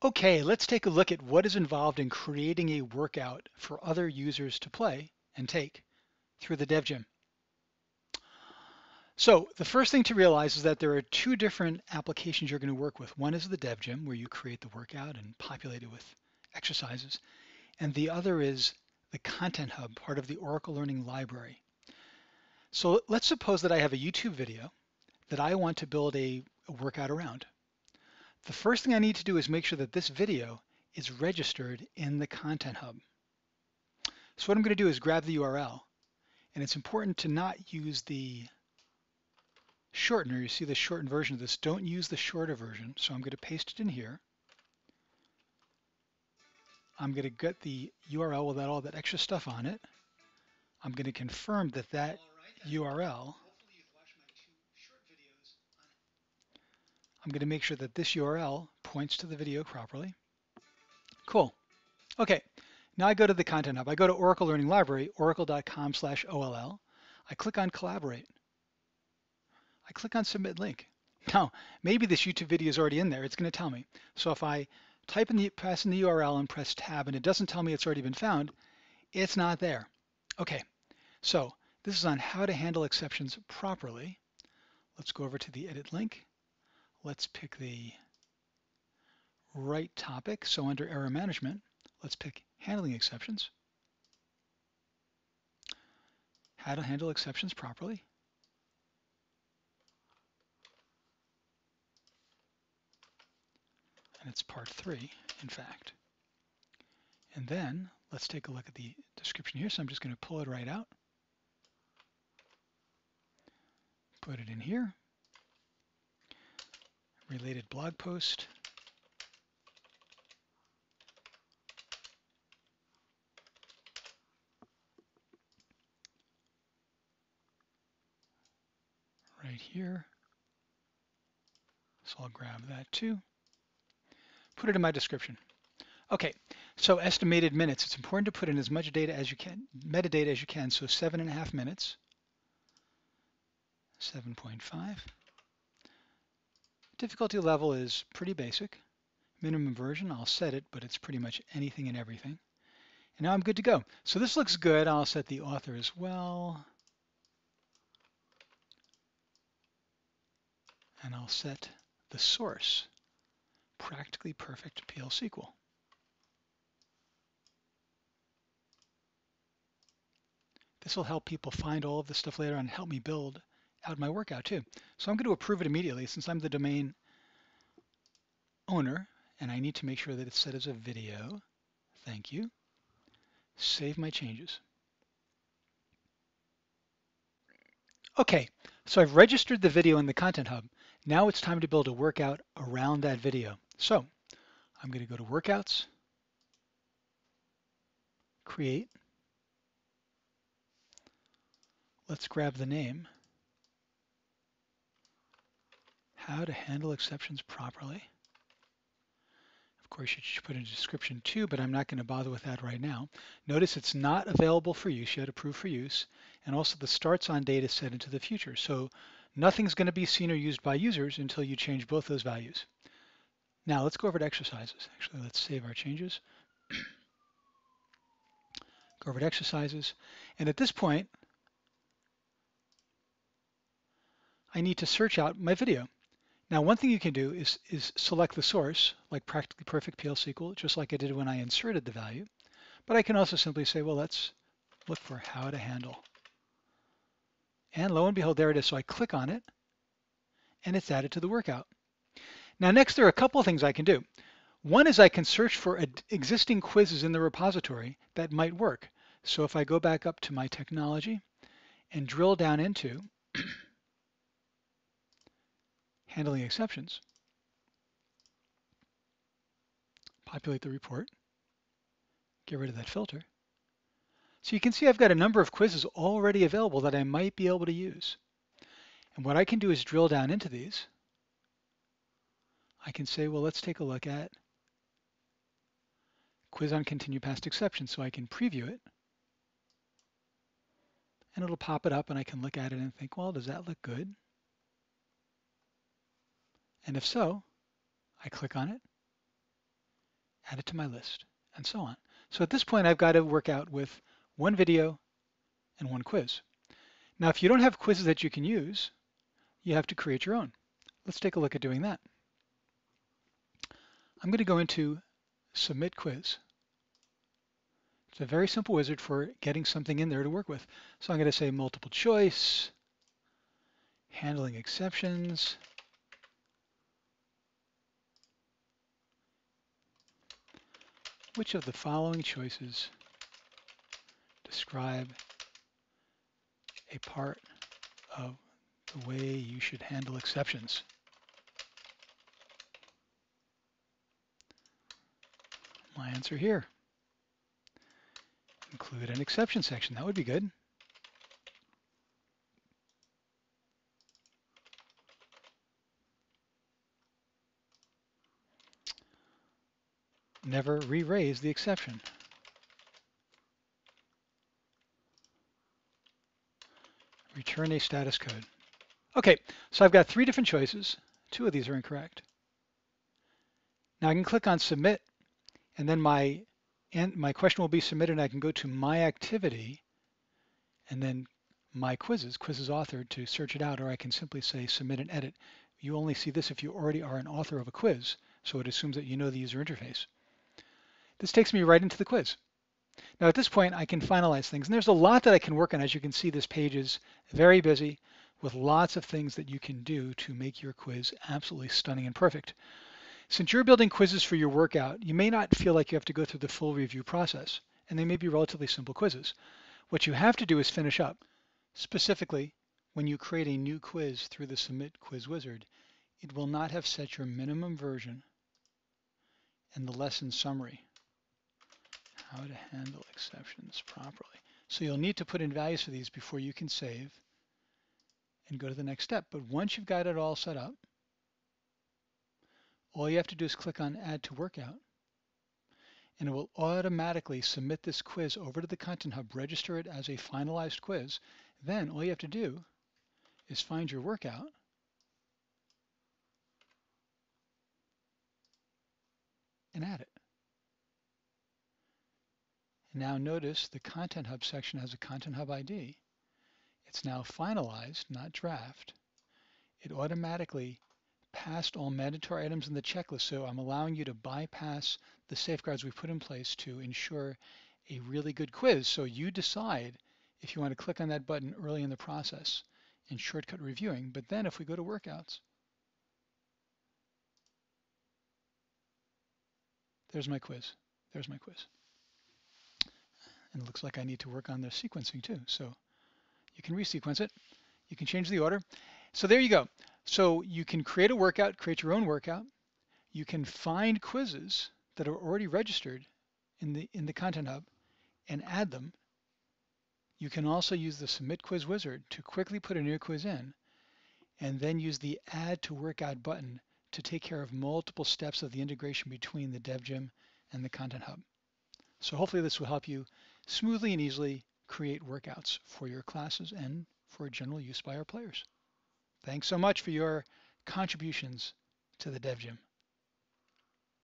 Okay, let's take a look at what is involved in creating a workout for other users to play and take through the DevGym. So the first thing to realize is that there are two different applications you're going to work with. One is the DevGym, where you create the workout and populate it with exercises. And the other is the Content Hub, part of the Oracle Learning Library. So let's suppose that I have a YouTube video that I want to build a, a workout around. The first thing I need to do is make sure that this video is registered in the Content Hub. So what I'm going to do is grab the URL, and it's important to not use the shortener. You see the shortened version of this. Don't use the shorter version. So I'm going to paste it in here. I'm going to get the URL without all that extra stuff on it. I'm going to confirm that that URL I'm going to make sure that this URL points to the video properly. Cool. Okay, now I go to the Content Hub. I go to Oracle Learning Library, oracle.com slash OLL. I click on Collaborate. I click on Submit Link. Now, maybe this YouTube video is already in there. It's going to tell me. So if I type in the, press in the URL and press Tab and it doesn't tell me it's already been found, it's not there. Okay, so this is on how to handle exceptions properly. Let's go over to the Edit link let's pick the right topic. So under error management, let's pick handling exceptions. How to handle exceptions properly. And it's part three, in fact. And then let's take a look at the description here. So I'm just going to pull it right out. Put it in here related blog post. Right here. So I'll grab that too. Put it in my description. Okay, so estimated minutes. It's important to put in as much data as you can, metadata as you can. So seven and a half minutes. 7.5. Difficulty level is pretty basic. Minimum version, I'll set it, but it's pretty much anything and everything. And now I'm good to go. So this looks good. I'll set the author as well. And I'll set the source, Practically Perfect PL SQL. This will help people find all of this stuff later on and help me build out my workout too. So I'm going to approve it immediately since I'm the domain owner and I need to make sure that it's set as a video. Thank you. Save my changes. Okay, so I've registered the video in the Content Hub. Now it's time to build a workout around that video. So I'm going to go to Workouts, Create. Let's grab the name how to handle exceptions properly. Of course, you should put in a description too, but I'm not going to bother with that right now. Notice it's not available for use yet, approved for use, and also the starts on data set into the future. So nothing's going to be seen or used by users until you change both those values. Now let's go over to exercises. Actually, let's save our changes. go over to exercises. And at this point, I need to search out my video. Now, one thing you can do is, is select the source, like Practically Perfect PL SQL, just like I did when I inserted the value. But I can also simply say, well, let's look for how to handle. And lo and behold, there it is. So I click on it, and it's added to the workout. Now, next, there are a couple of things I can do. One is I can search for existing quizzes in the repository that might work. So if I go back up to my technology and drill down into handling exceptions. Populate the report. Get rid of that filter. So you can see I've got a number of quizzes already available that I might be able to use. And what I can do is drill down into these. I can say, well, let's take a look at quiz on continue past exceptions. So I can preview it. And it'll pop it up and I can look at it and think, well, does that look good? And if so, I click on it add it to my list, and so on. So at this point, I've got to work out with one video and one quiz. Now, if you don't have quizzes that you can use, you have to create your own. Let's take a look at doing that. I'm going to go into Submit Quiz. It's a very simple wizard for getting something in there to work with. So I'm going to say multiple choice, handling exceptions, which of the following choices describe a part of the way you should handle exceptions? My answer here. Include an exception section. That would be good. Never re-raise the exception. Return a status code. Okay, so I've got three different choices. Two of these are incorrect. Now I can click on submit and then my and my question will be submitted and I can go to my activity and then my quizzes, quizzes authored to search it out, or I can simply say submit and edit. You only see this if you already are an author of a quiz, so it assumes that you know the user interface. This takes me right into the quiz. Now at this point I can finalize things and there's a lot that I can work on. As you can see this page is very busy with lots of things that you can do to make your quiz absolutely stunning and perfect. Since you're building quizzes for your workout, you may not feel like you have to go through the full review process, and they may be relatively simple quizzes. What you have to do is finish up. Specifically, when you create a new quiz through the Submit Quiz Wizard, it will not have set your minimum version and the lesson summary. How to handle exceptions properly. So you'll need to put in values for these before you can save and go to the next step. But once you've got it all set up, all you have to do is click on Add to Workout, and it will automatically submit this quiz over to the Content Hub, register it as a finalized quiz. Then all you have to do is find your workout, and add it. Now notice the Content Hub section has a Content Hub ID. It's now finalized, not draft. It automatically passed all mandatory items in the checklist, so I'm allowing you to bypass the safeguards we put in place to ensure a really good quiz. So you decide if you want to click on that button early in the process in shortcut reviewing. But then if we go to workouts, there's my quiz. There's my quiz. And it looks like I need to work on the sequencing too. So you can resequence it. You can change the order. So there you go. So you can create a workout, create your own workout. You can find quizzes that are already registered in the, in the Content Hub and add them. You can also use the Submit Quiz Wizard to quickly put a new quiz in and then use the Add to Workout button to take care of multiple steps of the integration between the DevGym and the Content Hub. So hopefully this will help you smoothly and easily create workouts for your classes and for general use by our players. Thanks so much for your contributions to the DevGym.